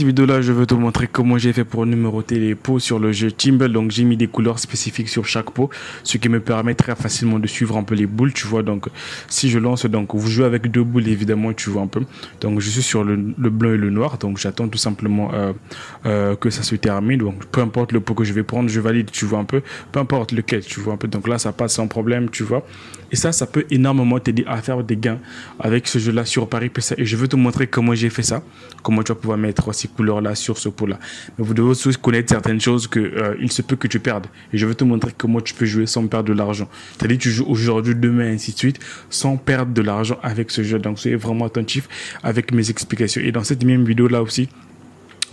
cette vidéo là je vais te montrer comment j'ai fait pour numéroter les pots sur le jeu Timble. Donc j'ai mis des couleurs spécifiques sur chaque pot ce qui me permet très facilement de suivre un peu les boules tu vois. Donc si je lance donc vous jouez avec deux boules évidemment tu vois un peu. Donc je suis sur le, blanc et le noir. Donc j'attends tout simplement euh, euh, que ça se termine. Donc peu importe le pot que je vais prendre je valide tu vois un peu. Peu importe lequel tu vois un peu. Donc là ça passe sans problème tu vois et ça ça peut énormément t'aider à faire des gains avec ce jeu là sur Paris PC et je vais te montrer comment j'ai fait ça comment tu vas pouvoir mettre ces couleurs-là sur ce pot-là. Mais vous devez aussi connaître certaines choses que euh, il se peut que tu perdes. Et je vais te montrer comment tu peux jouer sans perdre de l'argent. C'est-à-dire tu joues aujourd'hui, demain, ainsi de suite, sans perdre de l'argent avec ce jeu. Donc soyez vraiment attentif avec mes explications. Et dans cette même vidéo-là aussi,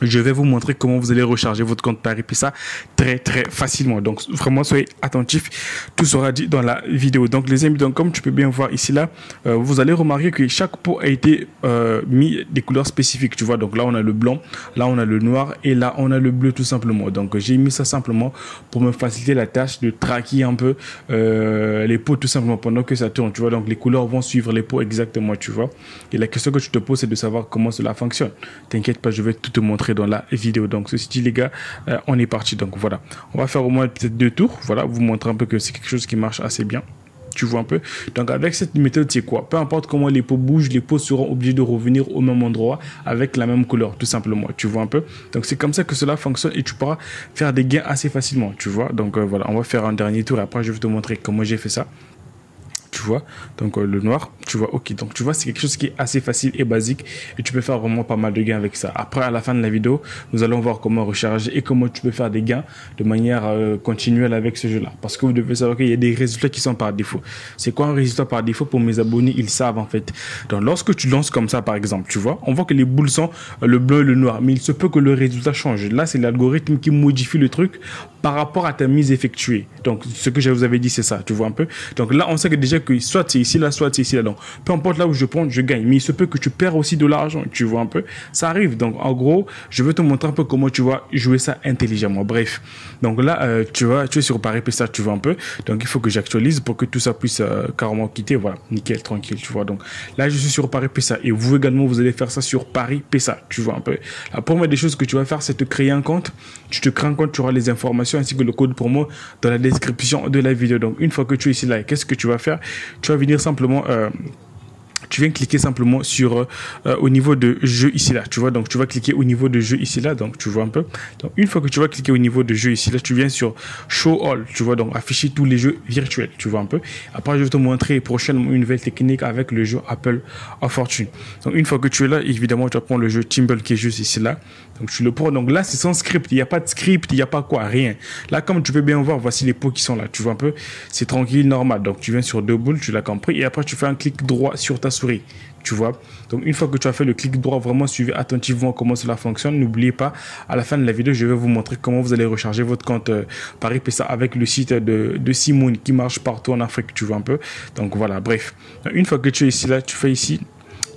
je vais vous montrer comment vous allez recharger votre compte Paris ça très très facilement. Donc vraiment soyez attentifs, tout sera dit dans la vidéo. Donc les amis, donc comme tu peux bien voir ici là, euh, vous allez remarquer que chaque pot a été euh, mis des couleurs spécifiques, tu vois. Donc là on a le blanc, là on a le noir et là on a le bleu tout simplement. Donc j'ai mis ça simplement pour me faciliter la tâche de traquer un peu euh, les pots tout simplement pendant que ça tourne, tu vois. Donc les couleurs vont suivre les pots exactement, tu vois. Et la question que tu te poses c'est de savoir comment cela fonctionne. T'inquiète pas, je vais tout te montrer dans la vidéo. Donc, ceci dit, les gars, euh, on est parti. Donc, voilà. On va faire au moins peut-être deux tours. Voilà, vous montrer un peu que c'est quelque chose qui marche assez bien tu vois un peu. Donc avec cette méthode, c'est quoi? Peu importe comment les pots bougent, les pots seront obligés de revenir au même endroit avec la même couleur, tout simplement. Tu vois un peu? Donc c'est comme ça que cela fonctionne et tu pourras faire des gains assez facilement, tu vois? Donc euh, voilà, on va faire un dernier tour et après je vais te montrer comment j'ai fait ça tu vois. Donc euh, le noir, tu vois, ok. Donc tu vois, c'est quelque chose qui est assez facile et basique et tu peux faire vraiment pas mal de gains avec ça. Après, à la fin de la vidéo, nous allons voir comment recharger et comment tu peux faire des gains de manière euh, continuelle avec ce jeu-là. Parce que vous devez savoir qu'il y a des résultats qui sont par défaut. C'est quoi un résultat par défaut pour mes abonnés? Ils savent en fait. Donc lorsque tu lances comme ça, par exemple, tu vois, on voit que les boules sont euh, le bleu et le noir, mais il se peut que le résultat change. Là, c'est l'algorithme qui modifie le truc par rapport à ta mise effectuée. Donc ce que je vous avais dit, c'est ça, tu vois un peu. Donc là, on sait que déjà que soit c'est ici là, soit c'est ici là. Donc peu importe là où je prends, je gagne. Mais il se peut que tu perds aussi de l'argent, tu vois un peu. Ça arrive. Donc en gros, je veux te montrer un peu comment tu vas jouer ça intelligemment. Bref. Donc là, euh, tu vois, tu es sur Paris ça, tu vois un peu. Donc il faut que j'actualise pour que tout ça puisse euh, carrément quitter. Voilà, nickel, tranquille, tu vois. Donc là, je suis sur Paris ça et vous également, vous allez faire ça sur Paris ça, tu vois un peu. La première des choses que tu vas faire, c'est te créer un compte. Tu te crées un compte, tu auras les informations ainsi que le code promo dans la description de la vidéo. Donc une fois que tu es ici là, qu'est-ce que tu vas faire? Tu vas venir simplement euh, tu viens cliquer simplement sur euh, au niveau de jeu ici là tu vois. Donc tu vas cliquer au niveau de jeu ici là. Donc tu vois un peu. Donc une fois que tu vas cliquer au niveau de jeu ici là tu viens sur show all tu vois. Donc afficher tous les jeux virtuels tu vois un peu. Après je vais te montrer prochainement une nouvelle technique avec le jeu Apple of Fortune. Donc une fois que tu es là évidemment tu vas prendre le jeu Timble qui est juste ici là donc tu le prends donc là c'est sans script. Il n'y a pas de script il n'y a pas quoi rien. Là comme tu peux bien voir voici les pots qui sont là. Tu vois un peu? C'est tranquille normal. Donc tu viens sur deux boules tu l'as compris et après tu fais un clic droit sur ta souris. Tu vois? Donc, une fois que tu as fait le clic droit, vraiment suivez attentivement comment cela fonctionne. N'oubliez pas, à la fin de la vidéo, je vais vous montrer comment vous allez recharger votre compte euh, Paris PSA avec le site de, de Simone qui marche partout en Afrique, tu vois un peu? Donc, voilà, bref. Une fois que tu es ici, là, tu fais ici,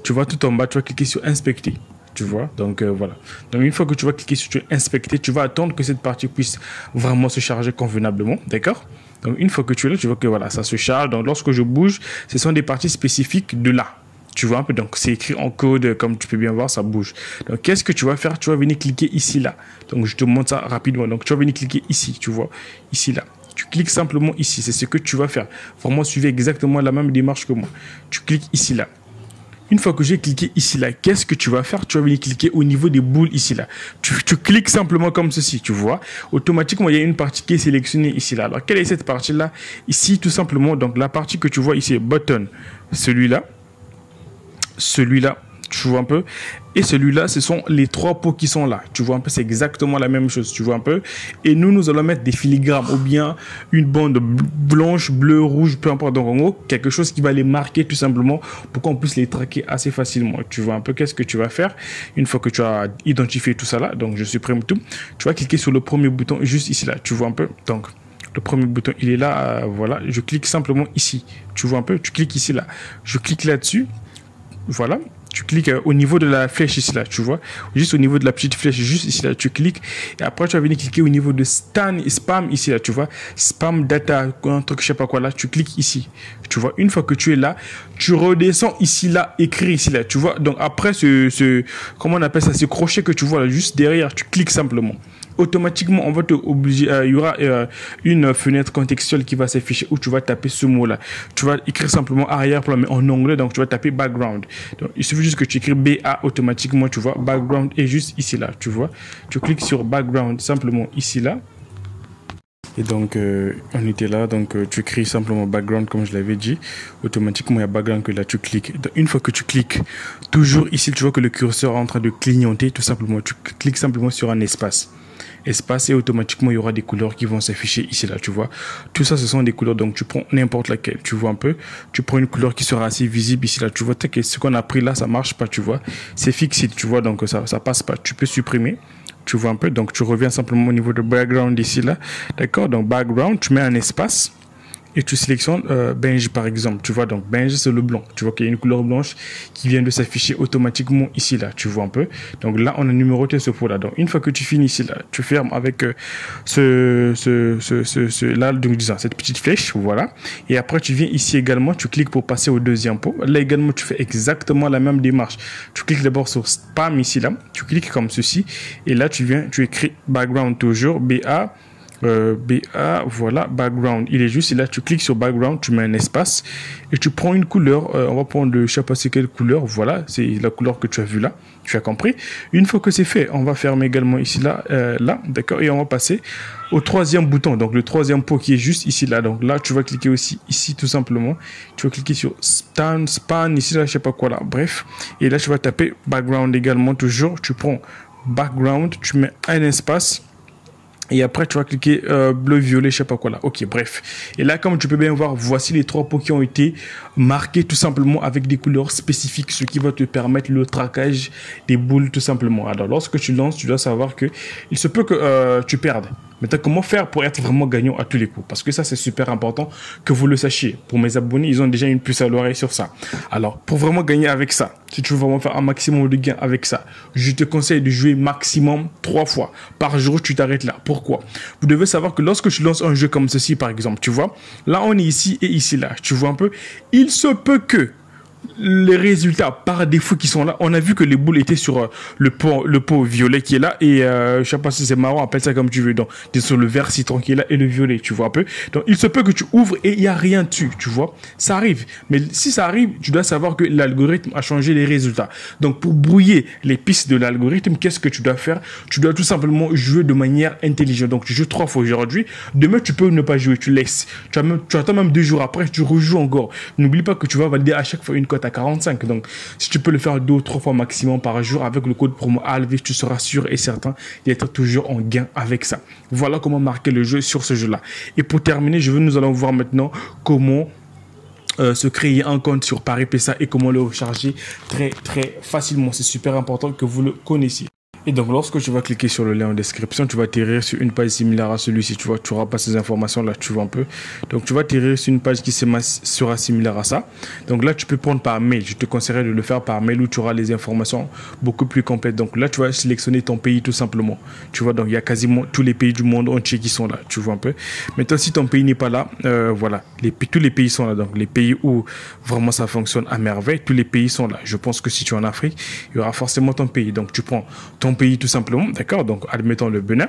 tu vois tout en bas, tu vas cliquer sur inspecter tu vois? Donc euh, voilà donc une fois que tu vas cliquer sur inspecter tu vas attendre que cette partie puisse vraiment se charger convenablement d'accord? Donc une fois que tu es là, tu vois que voilà, ça se charge. Donc lorsque je bouge, ce sont des parties spécifiques de là. Tu vois un peu, donc c'est écrit en code, comme tu peux bien voir, ça bouge. Donc qu'est-ce que tu vas faire? Tu vas venir cliquer ici, là. Donc je te montre ça rapidement. Donc tu vas venir cliquer ici, tu vois, ici, là. Tu cliques simplement ici, c'est ce que tu vas faire. Vraiment, suivez exactement la même démarche que moi. Tu cliques ici, là. Une fois que j'ai cliqué ici là, qu'est-ce que tu vas faire? Tu vas venir cliquer au niveau des boules ici là. Tu, tu, cliques simplement comme ceci, tu vois? Automatiquement, il y a une partie qui est sélectionnée ici là. Alors, quelle est cette partie là Ici, tout simplement, donc la partie que tu vois ici, button, celui-là, celui-là, tu vois un peu. Et celui-là, ce sont les trois pots qui sont là. Tu vois un peu, c'est exactement la même chose, tu vois un peu. Et nous, nous allons mettre des filigrammes ou bien une bande blanche, bleue, rouge, peu importe. Donc en gros, quelque chose qui va les marquer tout simplement pour qu'on puisse les traquer assez facilement. Tu vois un peu qu'est-ce que tu vas faire une fois que tu as identifié tout ça là? Donc je supprime tout. Tu vas cliquer sur le premier bouton juste ici là. Tu vois un peu? Donc le premier bouton, il est là. Euh, voilà. Je clique simplement ici. Tu vois un peu? Tu cliques ici là. Je clique là-dessus. Voilà tu cliques euh, au niveau de la flèche ici là, tu vois, juste au niveau de la petite flèche, juste ici là, tu cliques. Et après tu vas venir cliquer au niveau de stan spam ici là, tu vois, spam data, un truc je sais pas quoi là, tu cliques ici, tu vois. Une fois que tu es là, tu redescends ici là, écrit ici là, tu vois. Donc après ce, ce comment on appelle ça, ce crochet que tu vois là, juste derrière, tu cliques simplement automatiquement, on va te obliger, euh, il y aura euh, une fenêtre contextuelle qui va s'afficher où tu vas taper ce mot-là. Tu vas écrire simplement arrière-plan, mais en anglais, donc tu vas taper background. Donc, il suffit juste que tu écris BA automatiquement, tu vois, background est juste ici là, tu vois. Tu cliques sur background simplement ici là. Et donc, euh, on était là, donc tu écris simplement background comme je l'avais dit. Automatiquement, il y a background que là, tu cliques. une fois que tu cliques, toujours ici, tu vois que le curseur est en train de clignoter, tout simplement. Tu cliques simplement sur un espace. Espace et automatiquement il y aura des couleurs qui vont s'afficher ici là tu vois. Tout ça ce sont des couleurs. Donc tu prends n'importe laquelle tu vois un peu. Tu prends une couleur qui sera assez visible ici là tu vois. Que ce qu'on a pris là ça marche pas tu vois. C'est fixé tu vois. Donc ça ça passe pas. Tu peux supprimer tu vois un peu. Donc tu reviens simplement au niveau de background ici là. D'accord? Donc background tu mets un espace et tu sélectionnes euh, beige par exemple. Tu vois, donc beige c'est le blanc. Tu vois qu'il y a une couleur blanche qui vient de s'afficher automatiquement ici là. Tu vois un peu. Donc là, on a numéroté ce pot là. Donc une fois que tu finis ici là, tu fermes avec euh, ce, ce, ce, ce, là, donc disons cette petite flèche. Voilà. Et après, tu viens ici également, tu cliques pour passer au deuxième pot. Là également, tu fais exactement la même démarche. Tu cliques d'abord sur spam ici là. Tu cliques comme ceci. Et là, tu viens, tu écris background toujours, BA euh, BA, voilà, background. Il est juste là, tu cliques sur background, tu mets un espace et tu prends une couleur. Euh, on va prendre le, je sais pas c'est quelle couleur. Voilà, c'est la couleur que tu as vue là. Tu as compris. Une fois que c'est fait, on va fermer également ici là, euh, là, d'accord, et on va passer au troisième bouton. Donc le troisième pot qui est juste ici là. Donc là, tu vas cliquer aussi ici tout simplement. Tu vas cliquer sur span, span ici là, je sais pas quoi là. Bref, et là tu vas taper background également toujours. Tu prends background, tu mets un espace et après, tu vas cliquer euh, bleu, violet, je sais pas quoi là. Ok, bref. Et là, comme tu peux bien voir, voici les trois pots qui ont été marqués tout simplement avec des couleurs spécifiques, ce qui va te permettre le traquage des boules tout simplement. Alors, lorsque tu lances, tu dois savoir que il se peut que euh, tu perdes. Maintenant, comment faire pour être vraiment gagnant à tous les coups? Parce que ça, c'est super important que vous le sachiez. Pour mes abonnés, ils ont déjà une puce à l'oreille sur ça. Alors, pour vraiment gagner avec ça, si tu veux vraiment faire un maximum de gains avec ça, je te conseille de jouer maximum trois fois par jour. Tu t'arrêtes là. Pourquoi? Vous devez savoir que lorsque tu lances un jeu comme ceci, par exemple, tu vois, là, on est ici et ici, là. Tu vois un peu? Il se peut que les résultats par défaut qui sont là, on a vu que les boules étaient sur euh, le pot, le pot violet qui est là et euh, je sais pas si c'est marrant, appelle ça comme tu veux. Donc, sur le vert citron qui est là et le violet, tu vois un peu. Donc, il se peut que tu ouvres et il y a rien dessus, tu vois. Ça arrive. Mais si ça arrive, tu dois savoir que l'algorithme a changé les résultats. Donc, pour brouiller les pistes de l'algorithme, qu'est-ce que tu dois faire? Tu dois tout simplement jouer de manière intelligente. Donc, tu joues trois fois aujourd'hui. Demain, tu peux ne pas jouer, tu laisses. Tu, tu attends même deux jours après, tu rejoues encore. N'oublie pas que tu vas valider à chaque fois une à 45. Donc, si tu peux le faire deux ou trois fois maximum par jour avec le code promo ALV, tu seras sûr et certain d'être toujours en gain avec ça. Voilà comment marquer le jeu sur ce jeu-là. Et pour terminer, je veux nous allons voir maintenant comment euh, se créer un compte sur Paris PSA et comment le recharger très très facilement. C'est super important que vous le connaissiez. Donc, lorsque tu vas cliquer sur le lien en description, tu vas atterrir sur une page similaire à celui-ci. Tu vois, tu n'auras pas ces informations-là, tu vois un peu. Donc, tu vas atterrir sur une page qui sera similaire à ça. Donc là, tu peux prendre par mail. Je te conseillerais de le faire par mail où tu auras les informations beaucoup plus complètes. Donc là, tu vas sélectionner ton pays tout simplement. Tu vois, donc il y a quasiment tous les pays du monde entier qui sont là. Tu vois un peu. Maintenant, si ton pays n'est pas là, euh, voilà, les, tous les pays sont là. Donc, les pays où vraiment ça fonctionne à merveille, tous les pays sont là. Je pense que si tu es en Afrique, il y aura forcément ton pays. Donc, tu prends ton tout simplement, d'accord? Donc, admettons le Benin.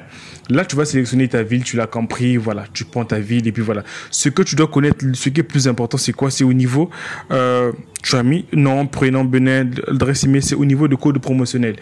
Là, tu vas sélectionner ta ville, tu l'as compris, voilà, tu prends ta ville et puis voilà. Ce que tu dois connaître, ce qui est plus important, c'est quoi? C'est au niveau, euh, tu as mis nom, prénom, Benin, adresse email, c'est au niveau de code promotionnel.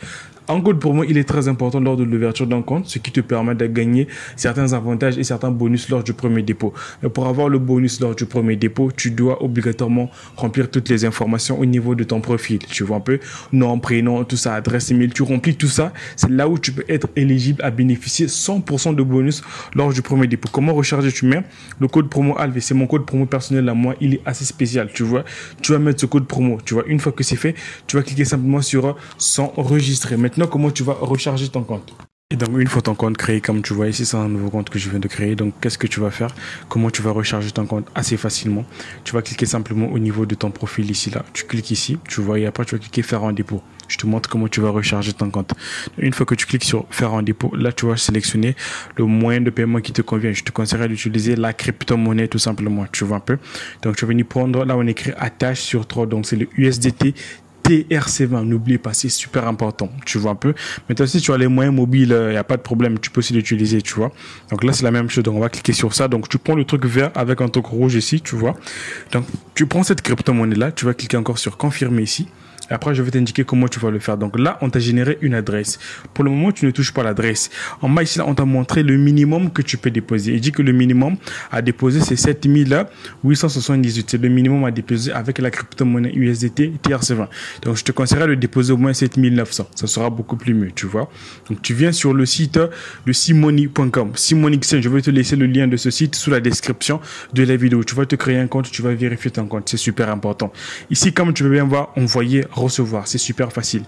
En code moi, il est très important lors de l'ouverture d'un compte, ce qui te permet de gagner certains avantages et certains bonus lors du premier dépôt. Mais pour avoir le bonus lors du premier dépôt, tu dois obligatoirement remplir toutes les informations au niveau de ton profil. Tu vois un peu? Nom, prénom, tout ça, adresse email, tu remplis tout ça. C'est là où tu peux être éligible à bénéficier 100% de bonus lors du premier dépôt. Comment recharger Tu mets? Le code promo ALV. C'est mon code promo personnel à moi. Il est assez spécial. Tu vois, tu vas mettre ce code promo. Tu vois, une fois que c'est fait, tu vas cliquer simplement sur s'enregistrer. Maintenant, comment tu vas recharger ton compte. Et donc une fois ton compte créé, comme tu vois ici, c'est un nouveau compte que je viens de créer. Donc qu'est-ce que tu vas faire Comment tu vas recharger ton compte assez facilement Tu vas cliquer simplement au niveau de ton profil ici là. Tu cliques ici, tu vois, et après tu vas cliquer faire un dépôt. Je te montre comment tu vas recharger ton compte. Une fois que tu cliques sur faire un dépôt, là tu vas sélectionner le moyen de paiement qui te convient. Je te conseillerais d'utiliser la crypto-monnaie tout simplement. Tu vois un peu. Donc tu vas venir prendre là on écrit attache sur 3. Donc c'est le USDT TRC20, n'oublie pas, c'est super important, tu vois un peu. Maintenant, si tu as les moyens mobiles, il euh, n'y a pas de problème, tu peux aussi l'utiliser, tu vois. Donc là, c'est la même chose, donc on va cliquer sur ça. Donc tu prends le truc vert avec un truc rouge ici, tu vois. Donc tu prends cette crypto-monnaie là, tu vas cliquer encore sur confirmer ici. Après, je vais t'indiquer comment tu vas le faire. Donc là, on t'a généré une adresse. Pour le moment, tu ne touches pas l'adresse. En bas ici, là, on t'a montré le minimum que tu peux déposer. Il dit que le minimum à déposer, c'est 7878. C'est le minimum à déposer avec la crypto-monnaie USDT TRC20. Donc, je te conseillerais de déposer au moins 7900. Ça sera beaucoup plus mieux, tu vois. Donc, tu viens sur le site de simoni.com. Simoni je vais te laisser le lien de ce site sous la description de la vidéo. Tu vas te créer un compte, tu vas vérifier ton compte. C'est super important. Ici, comme tu peux bien voir, envoyer recevoir. C'est super facile.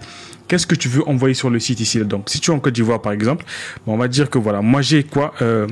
Qu'est-ce que tu veux envoyer sur le site ici Donc, si tu es en Côte d'Ivoire, par exemple, on va dire que voilà, moi j'ai quoi euh,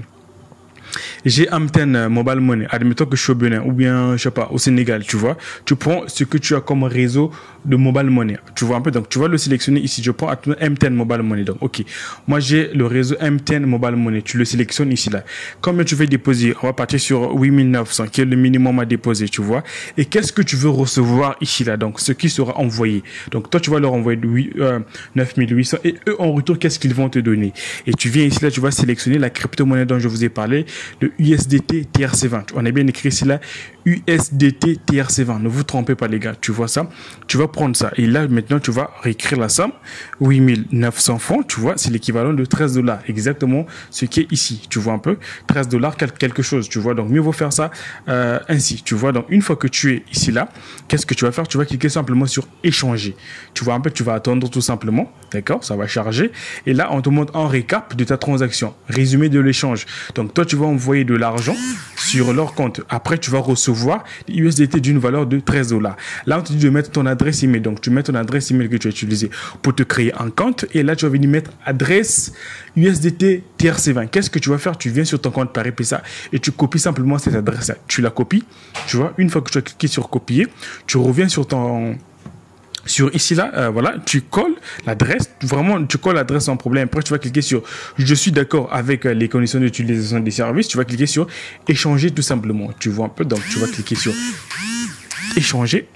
j'ai Amten euh, Mobile Money, admettons que je suis au Bénin ou bien, je sais pas, au Sénégal, tu vois, tu prends ce que tu as comme réseau de Mobile Money, tu vois un peu, donc tu vas le sélectionner ici, je prends M10 Mobile Money, donc ok, moi j'ai le réseau M10 Mobile Money, tu le sélectionnes ici là. Combien tu veux déposer On va partir sur 8900, qui est le minimum à déposer, tu vois, et qu'est-ce que tu veux recevoir ici là, donc ce qui sera envoyé. Donc toi, tu vas leur envoyer 9800 euh, et eux en retour, qu'est-ce qu'ils vont te donner? Et tu viens ici là, tu vas sélectionner la crypto-monnaie dont je vous ai parlé, le USDT TRC20. On a bien écrit là USDT TRC20. Ne vous trompez pas les gars, tu vois ça Tu vas prendre ça et là maintenant tu vas réécrire la somme 8900 francs, tu vois, c'est l'équivalent de 13 dollars, exactement ce qui est ici, tu vois un peu? 13 dollars quelque chose, tu vois. Donc mieux vaut faire ça euh, ainsi, tu vois. Donc une fois que tu es ici là, qu'est-ce que tu vas faire? Tu vas cliquer simplement sur échanger. Tu vois un peu, tu vas attendre tout simplement, d'accord? Ça va charger et là on te montre un récap de ta transaction, résumé de l'échange. Donc toi tu vas envoyer de l'argent sur leur compte. Après, tu vas recevoir USDT d'une valeur de 13 dollars. Là, on te dit de mettre ton adresse email. Donc, tu mets ton adresse email que tu as utilisé pour te créer un compte. Et là, tu vas venir mettre adresse USDT TRC20. Qu'est-ce que tu vas faire? Tu viens sur ton compte par ça et tu copies simplement cette adresse-là. Tu la copies. Tu vois, une fois que tu as cliqué sur copier, tu reviens sur ton sur ici là, euh, voilà, tu colles l'adresse, vraiment tu colles l'adresse sans problème. Après, tu vas cliquer sur je suis d'accord avec les conditions d'utilisation des services. Tu vas cliquer sur échanger tout simplement. Tu vois un peu, donc tu vas cliquer sur échanger.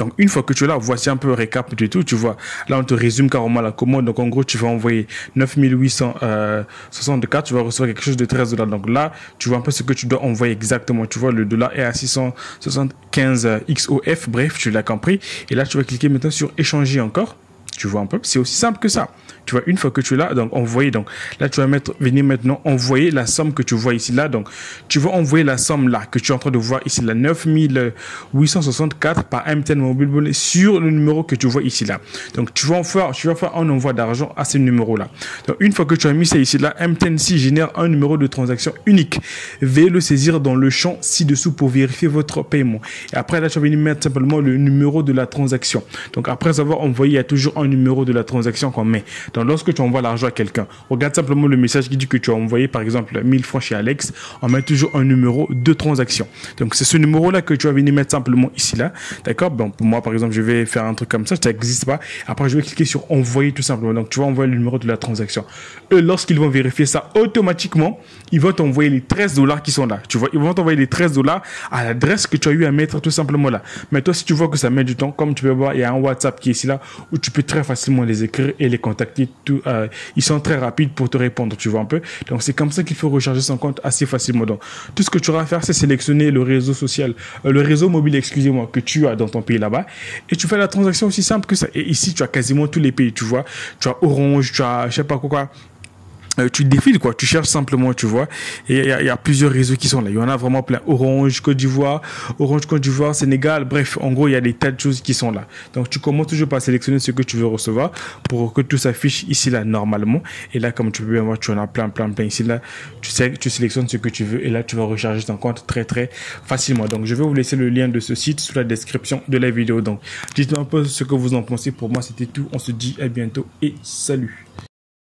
Donc, une fois que tu es là, voici un peu le récap de tout. Tu vois, là, on te résume carrément la commande. Donc, en gros, tu vas envoyer 9864. Tu vas recevoir quelque chose de 13 dollars. Donc, là, tu vois un peu ce que tu dois envoyer exactement. Tu vois, le dollar est à 675 XOF. Bref, tu l'as compris. Et là, tu vas cliquer maintenant sur échanger encore. Tu vois un peu, c'est aussi simple que ça. Tu vois, une fois que tu l'as, donc envoyer, donc là, tu vas mettre, venir maintenant envoyer la somme que tu vois ici, là. Donc, tu vas envoyer la somme là, que tu es en train de voir ici, là, 9864 par MTN Mobile sur le numéro que tu vois ici, là. Donc, tu vas en faire, tu vas faire un envoi d'argent à ce numéro-là. Donc, une fois que tu as mis ça ici, là, MTN si génère un numéro de transaction unique. Veuillez le saisir dans le champ ci-dessous pour vérifier votre paiement. Et après, là, tu vas venir mettre simplement le numéro de la transaction. Donc, après avoir envoyé, il y a toujours un numéro de la transaction qu'on met. Donc, lorsque tu envoies l'argent à quelqu'un, regarde simplement le message qui dit que tu as envoyé, par exemple, 1000 francs chez Alex, on met toujours un numéro de transaction. Donc, c'est ce numéro-là que tu vas venir mettre simplement ici, là. D'accord? Donc, pour moi, par exemple, je vais faire un truc comme ça, ça n'existe pas. Après, je vais cliquer sur envoyer tout simplement. Donc, tu vas envoyer le numéro de la transaction. Eux, lorsqu'ils vont vérifier ça, automatiquement, ils vont t'envoyer les 13 dollars qui sont là. Tu vois, ils vont t'envoyer les 13 dollars à l'adresse que tu as eu à mettre tout simplement là. Mais toi, si tu vois que ça met du temps, comme tu peux voir, il y a un WhatsApp qui est ici là où tu peux très facilement les écrire et les contacter. Tout, euh, ils sont très rapides pour te répondre, tu vois un peu. Donc, c'est comme ça qu'il faut recharger son compte assez facilement. Donc, tout ce que tu auras à faire, c'est sélectionner le réseau social, euh, le réseau mobile, excusez-moi, que tu as dans ton pays là-bas. Et tu fais la transaction aussi simple que ça. Et ici, tu as quasiment tous les pays, tu vois. Tu as Orange, tu as, je sais pas quoi, tu défiles quoi, tu cherches simplement, tu vois. Et il y, y, a plusieurs réseaux qui sont là. Il y en a vraiment plein. Orange, Côte d'Ivoire, Orange, Côte d'Ivoire, Sénégal. Bref, en gros, il y a des tas de choses qui sont là. Donc, tu commences toujours par sélectionner ce que tu veux recevoir pour que tout s'affiche ici là normalement. Et là, comme tu peux bien voir, tu en as plein, plein, plein ici là. Tu sais, tu sélectionnes ce que tu veux et là, tu vas recharger ton compte très, très facilement. Donc, je vais vous laisser le lien de ce site sous la description de la vidéo. Donc, dites-moi un peu ce que vous en pensez. Pour moi, c'était tout. On se dit à bientôt et salut.